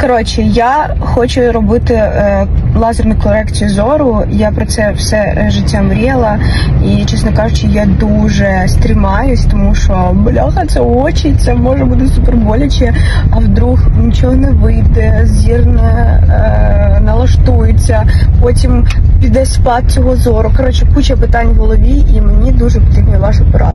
Коротше, я хочу робити е, лазерну корекцію зору. Я про це все життя мріяла. І, чесно кажучи, я дуже стрімаюсь, тому що бляха, це очі, це може бути супер боляче. А вдруг нічого не вийде, зір не е, налаштується, потім піде спад цього зору. Коротше, куча питань в голові, і мені дуже потрібна ваша порада.